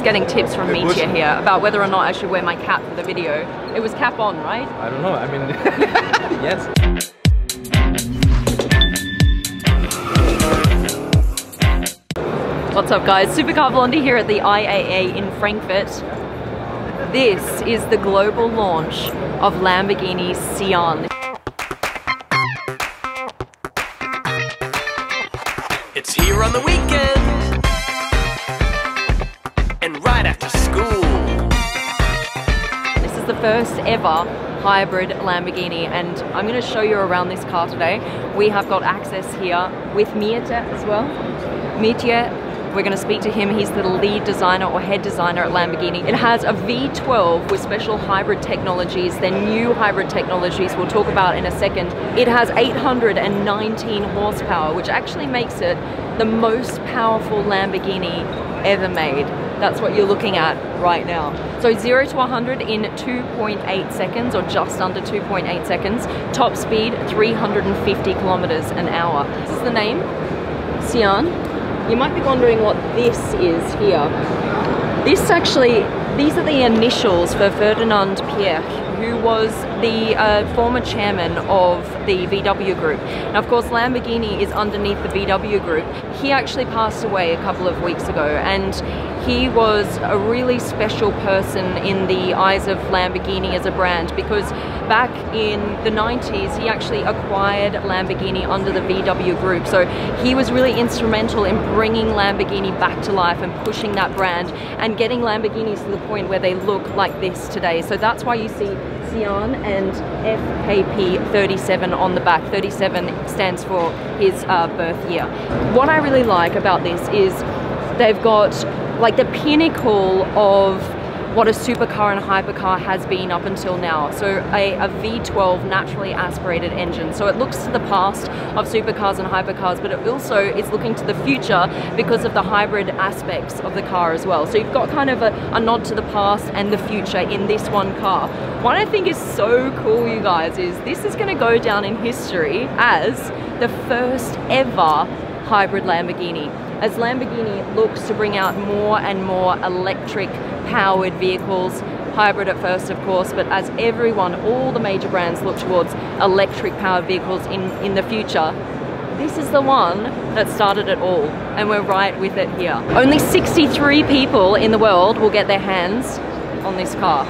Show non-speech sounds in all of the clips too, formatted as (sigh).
just getting tips from Hey, Bush. Mitja here about whether or not I should wear my cap for the video. It was cap on, right? I don't know. I mean, (laughs) yes. What's up guys, Supercar Blondie here at the IAA in Frankfurt. This is the global launch of Lamborghini Sian. It's here on the weekend first ever hybrid Lamborghini and I'm going to show you around this car today. We have got access here with Mitja as well. Mitja, we're going to speak to him. He's the lead designer or head designer at Lamborghini. It has a V12 with special hybrid technologies, then new hybrid technologies we'll talk about in a second. It has 819 horsepower, which actually makes it the most powerful Lamborghini ever made. That's what you're looking at right now. So 0 to 100 in 2.8 seconds or just under 2.8 seconds. Top speed 350 kilometers an hour. This is the name, Sian. You might be wondering what this is here. This actually, these are the initials for Ferdinand Piech, who was the uh, former chairman of the VW Group. Now, of course, Lamborghini is underneath the VW Group. He actually passed away a couple of weeks ago, and he was a really special person in the eyes of Lamborghini as a brand because back in the 90s, he actually acquired Lamborghini under the VW Group. So he was really instrumental in bringing Lamborghini back to life and pushing that brand and getting Lamborghinis to the point where they look like this today. So that's why you see And FKP 37 on the back. 37 stands for his uh, birth year. What I really like about this is they've got like the pinnacle of what a supercar and a hypercar has been up until now. So a, a, V12 naturally aspirated engine. So it looks to the past of supercars and hypercars, but it also is looking to the future because of the hybrid aspects of the car as well. So you've got kind of a, a nod to the past and the future in this one car. What I think is so cool, you guys, is this is going to go down in history as the first ever hybrid Lamborghini as Lamborghini looks to bring out more and more electric powered vehicles, hybrid at first of course, but as everyone, all the major brands look towards electric powered vehicles in, in the future, this is the one that started it all and we're right with it here. Only 63 people in the world will get their hands on this car.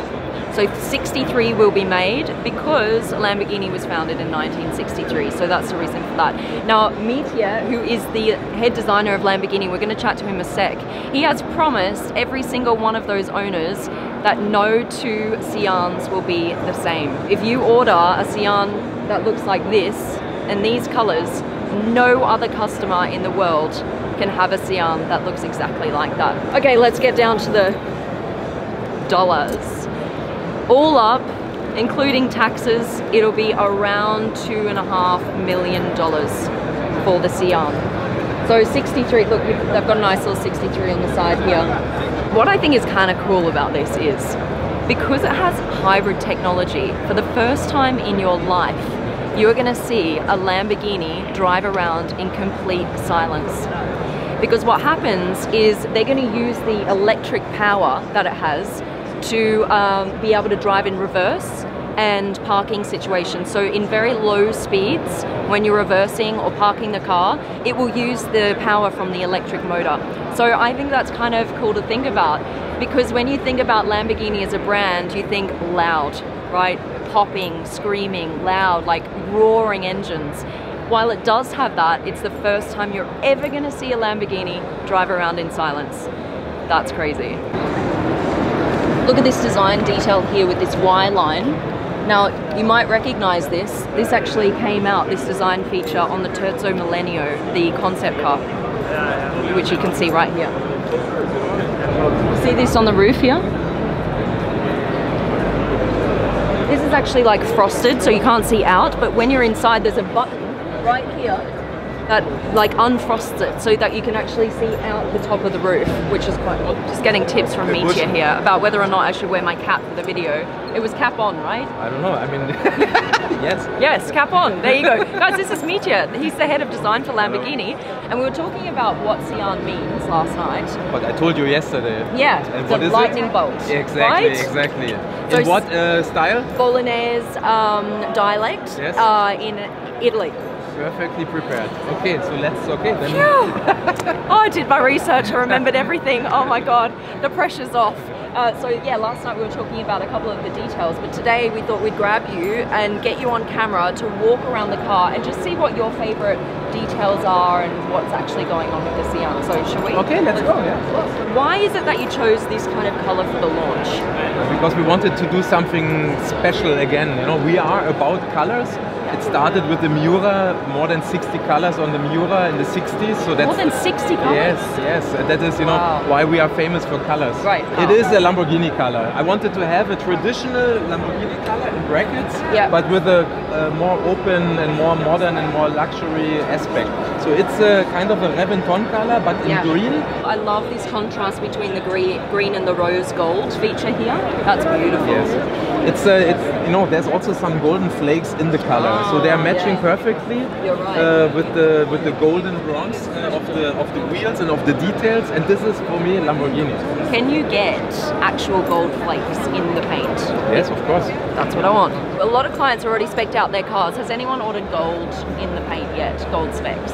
So 63 will be made because Lamborghini was founded in 1963. So that's the reason for that. Now, Mitja, who is the head designer of Lamborghini, we're going to chat to him a sec. He has promised every single one of those owners that no two Sians will be the same. If you order a Sian that looks like this and these colors, no other customer in the world can have a Sian that looks exactly like that. Okay, let's get down to the dollars all up, including taxes, it'll be around two and a half million dollars for the Sian. So 63, look, they've got a nice little 63 on the side here. What I think is kind of cool about this is because it has hybrid technology, for the first time in your life, you're gonna see a Lamborghini drive around in complete silence. Because what happens is they're gonna use the electric power that it has to um, be able to drive in reverse and parking situations. So in very low speeds, when you're reversing or parking the car, it will use the power from the electric motor. So I think that's kind of cool to think about because when you think about Lamborghini as a brand, you think loud, right? Popping, screaming, loud, like roaring engines. While it does have that, it's the first time you're ever gonna see a Lamborghini drive around in silence. That's crazy. Look at this design detail here with this Y line. Now, you might recognize this. This actually came out, this design feature, on the Terzo Millennio, the concept car, which you can see right here. See this on the roof here? This is actually like frosted, so you can't see out, but when you're inside, there's a button right here that like unfrosts it so that you can actually see out the top of the roof, which is quite just getting tips from The bush- here about whether or not I should wear my cap for the video. It was cap on, right? I don't know. I mean, (laughs) yes. Yes, cap on. There you go. Guys, this is Mitja. He's the head of design for Lamborghini. And we were talking about what Sian means last night. But I told you yesterday. Yeah, And what is lightning it? bolt. Exactly, right? exactly. In what uh, style? Bolognese um, dialect Yes. uh, in Italy. Perfectly prepared. Okay, so let's. Okay, then. Phew. oh, (laughs) I did my research. I remembered everything. Oh my god, the pressure's off. Uh, so yeah, last night we were talking about a couple of the details, but today we thought we'd grab you and get you on camera to walk around the car and just see what your favorite details are and what's actually going on with the Sian. So shall we? Okay, let's go. Yeah. Why is it that you chose this kind of color for the launch? Because we wanted to do something special again. You know, we are about colors. It started with the Miura, more than 60 colors on the Miura in the 60s. So that's More than 60 colors. Yes, yes. That is, you know, Wow. why we are famous for colors. Right. It is a Lamborghini color. I wanted to have a traditional Lamborghini color in brackets, Yeah. but with a, a more open and more modern and more luxury aspect. So it's a kind of a Reventon color, but in Yeah. green. I love this contrast between the green, green and the rose gold feature here. That's beautiful. Yes. It's uh, it's you know there's also some golden flakes in the color, so they are Ah, matching yeah. perfectly right. uh, with the with the golden bronze uh, of the of the wheels and of the details. And this is for me Lamborghini. Can you get actual gold flakes in the paint? Yes, of course. That's what I want. A lot of clients already specced out their cars. Has anyone ordered gold in the paint yet? Gold specs?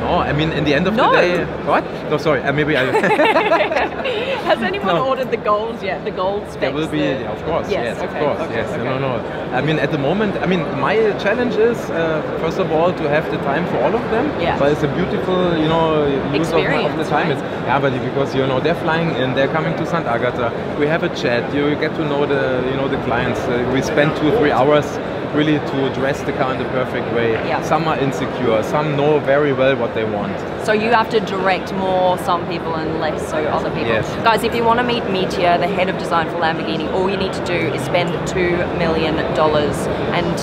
No, I mean in the end of No. the day. What? No, sorry. Uh, maybe I. (laughs) (laughs) Has anyone No. ordered the gold yet? The gold specs? There will be, the- yeah, of course, Yes, yes, of course, okay, yes. okay. No, no, no. I mean, at the moment, I mean, my challenge is uh, first of all to have the time for all of them. Yeah. But it's a beautiful, you know, use of, of the time. right? It's, yeah, but because you know they're flying in, they're coming to Sant'Agata. We have a chat. You, you get to know the, you know, the clients. Uh, we spend two, three hours really to dress the car in the perfect way. Yeah. Some are insecure. Some know very well what they want. So you have to direct more some people and less so other people. Yes. Guys, if you want to meet Mitja, the head of design for Lamborghini, all you need to do is spend two million dollars and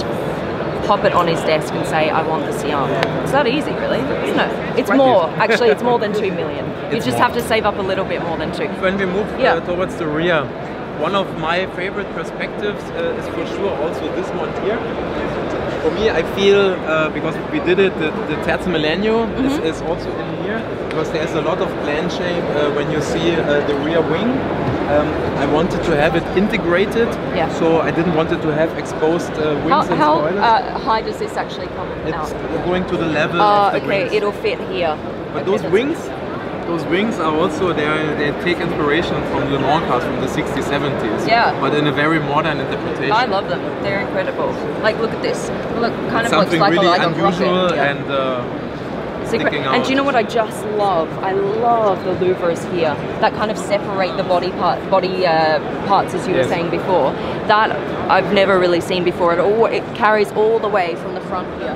pop it on his desk and say, I want the Sian. It's that easy, really, isn't it? It's more. Actually, it's (laughs) more than two million. You It's just more. have to save up a little bit more than two. When we move Yeah. uh, towards the rear, one of my favorite perspectives uh, is for sure also this one here. For me, I feel uh, because we did it, the, the Terzo Millennio Mm-hmm. is, is also in here because there's a lot of plan shape uh, when you see uh, the rear wing. Um, I wanted to have it integrated, Yeah. so I didn't want it to have exposed uh, wings How, and how spoilers. uh, high does this actually come it's out? going to the level Oh, okay, wings. it'll fit here. But Okay, those wings, those wings are also they they take inspiration from Le Mans cars from the 60s, 70s. Yeah. But in a very modern interpretation. I love them. They're incredible. Like, look at this. Look, kind of Something looks like really a, like a unusual rocket. Yeah. and uh, Secret. And do you know what I just love? I love the louvers here that kind of separate the body part, body uh, parts, as you were saying before. That I've never really seen before. It all it carries all the way from the front here,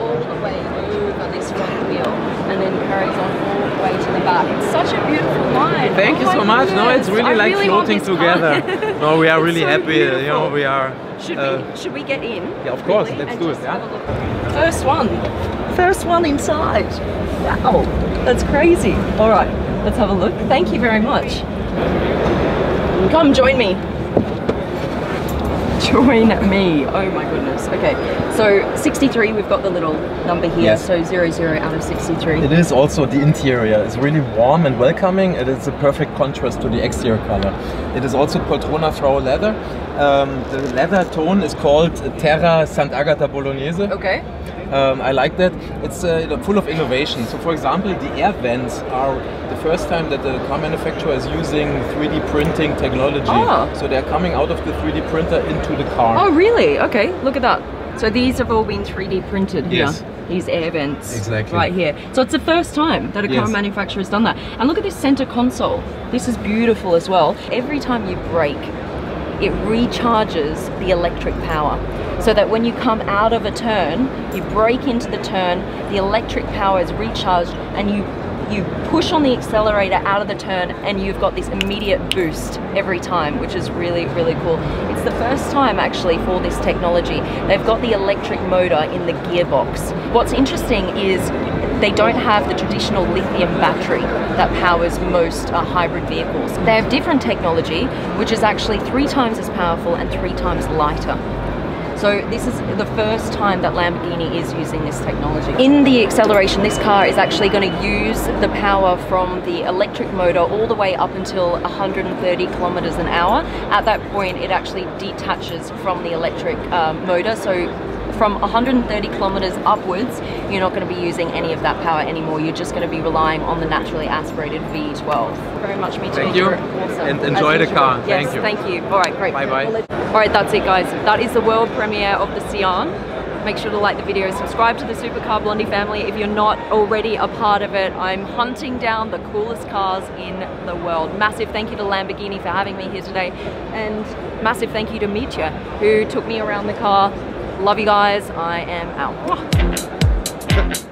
all the way over this front wheel, and then carries on all the way to the back. It's such a beautiful line. Thank Oh you so much. No, it's really I like really floating together. (laughs) no, we are really so happy. You know, we are. Should uh, we should we get in? yeah, of course. Let's do it, yeah. have a look? First one. First one inside. Wow, that's crazy. All right, let's have a look. Thank you very much. Come join me. (laughs) Join me. Oh my goodness. Okay, so 63, we've got the little number here. Yes. So 00 out of 63. It is also the interior. It's really warm and welcoming. It is a perfect contrast to the exterior color. It is also Poltrona Frau leather. Um, the leather tone is called Terra Sant'Agata Bolognese. Okay. Um, I like that. It's uh, full of innovation. So, for example, the air vents are the first time that the car manufacturer is using 3D printing technology. Ah. So they're coming out of the 3D printer into the car. Oh, really? Okay, look at that. So these have all been 3D printed here. Yes. These air vents. Exactly. Right here. So it's the first time that a car Yes. manufacturer has done that. And look at this center console. This is beautiful as well. Every time you brake, it recharges the electric power. So that when you come out of a turn, you brake into the turn, the electric power is recharged and you you push on the accelerator out of the turn and you've got this immediate boost every time, which is really, really cool. It's the first time actually for this technology. They've got the electric motor in the gearbox. What's interesting is they don't have the traditional lithium battery that powers most uh, hybrid vehicles. They have different technology, which is actually three times as powerful and three times lighter. So this is the first time that Lamborghini is using this technology. In the acceleration, this car is actually going to use the power from the electric motor all the way up until 130 kilometers an hour. At that point, it actually detaches from the electric um, motor. So from 130 kilometers upwards, you're not going to be using any of that power anymore. You're just going to be relying on the naturally aspirated V12. Very much, me too. Thank you. Awesome. And enjoy the car. Yes, Thank you. Thank you. All right, great. Bye-bye. All right, that's it, guys. That is the world premiere of the Sian. Make sure to like the video, subscribe to the Supercar Blondie family if you're not already a part of it. I'm hunting down the coolest cars in the world. Massive thank you to Lamborghini for having me here today, and massive thank you to Mitja who took me around the car. Love you guys. I am out.